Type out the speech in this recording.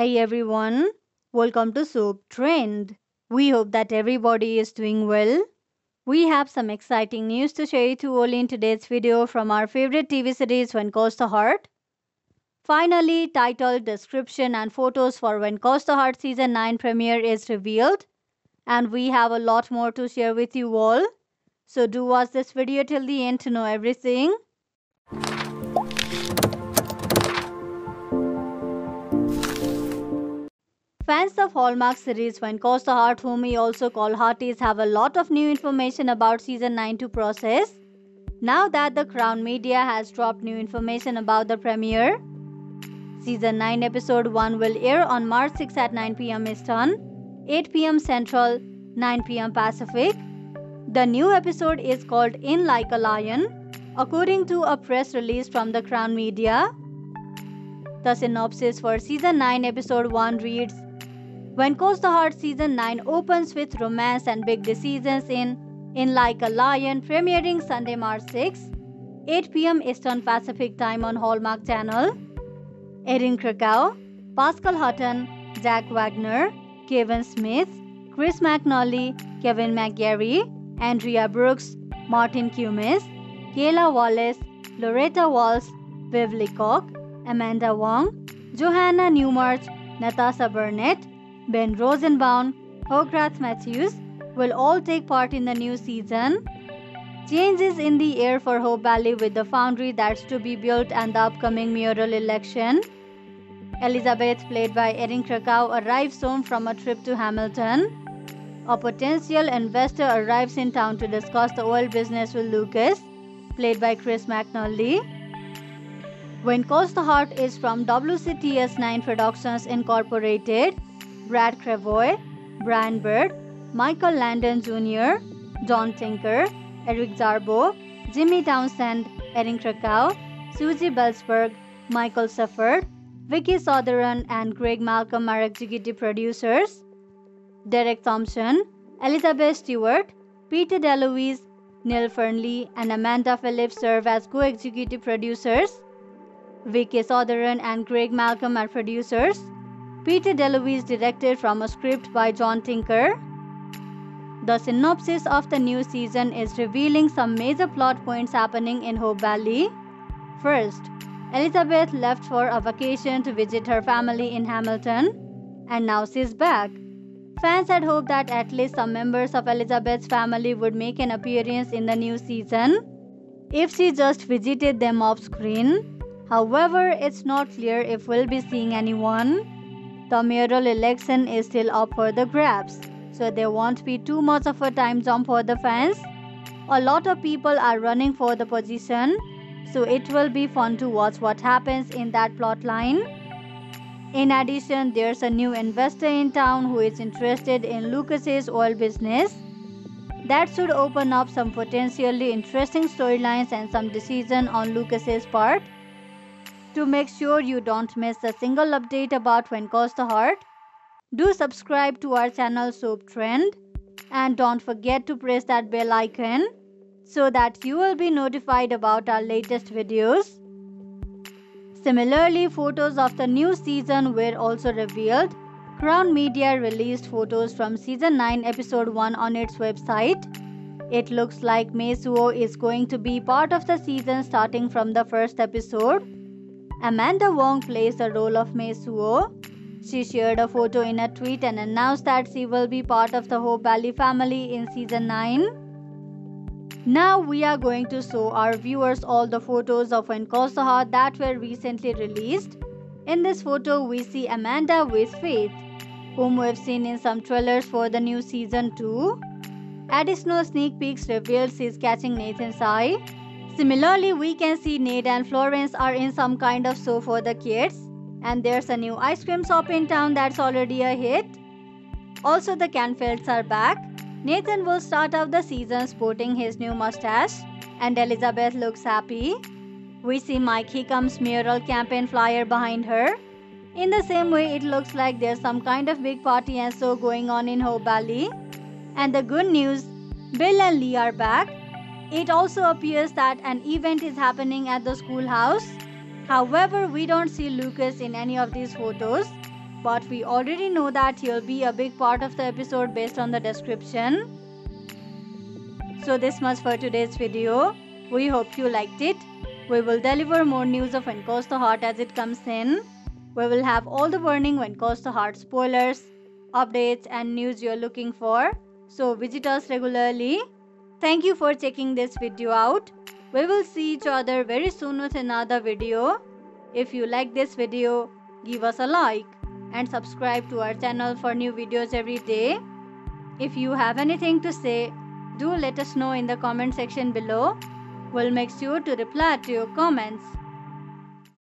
Hey everyone, welcome to Soap Trend. We hope that everybody is doing well. We have some exciting news to share with you all in today's video from our favorite TV series When the Heart. Finally, title, description and photos for When the Heart season 9 premiere is revealed and we have a lot more to share with you all. So do watch this video till the end to know everything. Fans of Hallmark series When Calls the Heart, whom we also call Hearties, have a lot of new information about season 9 to process. Now that the Crown Media has dropped new information about the premiere, season 9 episode 1 will air on March 6 at 9 pm Eastern, 8 pm Central, 9 pm Pacific. The new episode is called In Like a Lion, according to a press release from the Crown Media. The synopsis for season 9 episode 1 reads when Calls the Heart Season 9 opens with romance and big decisions in In Like a Lion, premiering Sunday, March 6, 8 pm Eastern Pacific Time on Hallmark Channel. Erin Krakow, Pascale Hutton, Jack Wagner, Kevin Smith, Chris McNally, Kevin McGarry, Andrea Brooks, Martin Cummins, Kayla Wallace, Loretta Walsh, Viv Leacock, Amanda Wong, Johanna Newmarch, Natasha Burnett, Ben Rosenbaum, Hogarth Matthews will all take part in the new season. Changes in the air for Hope Valley with the foundry that's to be built and the upcoming mayoral election. Elizabeth, played by Erin Krakow, arrives home from a trip to Hamilton. A potential investor arrives in town to discuss the oil business with Lucas, played by Chris McNally. When Calls the Heart is from WCTS9 Productions Incorporated, Brad Crevoy, Brian Bird, Michael Landon Jr., John Tinker, Eric Jarboe, Jimmy Townsend, Erin Krakow, Susie Belzberg, Michael Safford, Vicky Sotheran, and Greg Malcolm are executive producers. Derek Thompson, Elizabeth Stewart, Peter DeLuise, Neil Fernley, and Amanda Phillips serve as co-executive producers. Vicky Sotheran and Greg Malcolm are producers. Peter DeLuise directed from a script by John Tinker. The synopsis of the new season is revealing some major plot points happening in Hope Valley. First, Elizabeth left for a vacation to visit her family in Hamilton, and now she's back. Fans had hoped that at least some members of Elizabeth's family would make an appearance in the new season if she just visited them off screen. However, it's not clear if we'll be seeing anyone. The mayoral election is still up for the grabs, so there won't be too much of a time jump for the fans. A lot of people are running for the position, so it will be fun to watch what happens in that plot line. In addition, there's a new investor in town who is interested in Lucas's oil business. That should open up some potentially interesting storylines and some decision on Lucas's part. To make sure you don't miss a single update about When Calls the Heart, do subscribe to our channel Soap Trend and don't forget to press that bell icon so that you will be notified about our latest videos. Similarly, photos of the new season were also revealed. Crown Media released photos from season 9 episode 1 on its website. It looks like Mei Suo is going to be part of the season starting from the first episode. Amanda Wong plays the role of Mei Suo. She shared a photo in a tweet and announced that she will be part of the Hope Valley family in season 9. Now we are going to show our viewers all the photos of Calls that were recently released. In this photo, we see Amanda with Faith, whom we've seen in some trailers for the new season 2. Additional sneak peeks reveals she's catching Nathan's eye. Similarly, we can see Nate and Florence are in some kind of show for the kids. And there's a new ice cream shop in town that's already a hit. Also, the Canfields are back. Nathan will start out the season sporting his new mustache, and Elizabeth looks happy. We see Mike Hickam's mural campaign flyer behind her. In the same way, it looks like there's some kind of big party and so going on in Hope Valley. And the good news Bill and Lee are back. It also appears that an event is happening at the schoolhouse. However, we don't see Lucas in any of these photos. but we already know that he'll be a big part of the episode based on the description. So this much for today's video. We hope you liked it. We will deliver more news of When the Heart as it comes in. We will have all the warning When the Heart spoilers, updates and news you're looking for. So visit us regularly. Thank you for checking this video out. We will see each other very soon with another video. If you like this video, give us a like and subscribe to our channel for new videos every day. If you have anything to say, do let us know in the comment section below. We'll make sure to reply to your comments.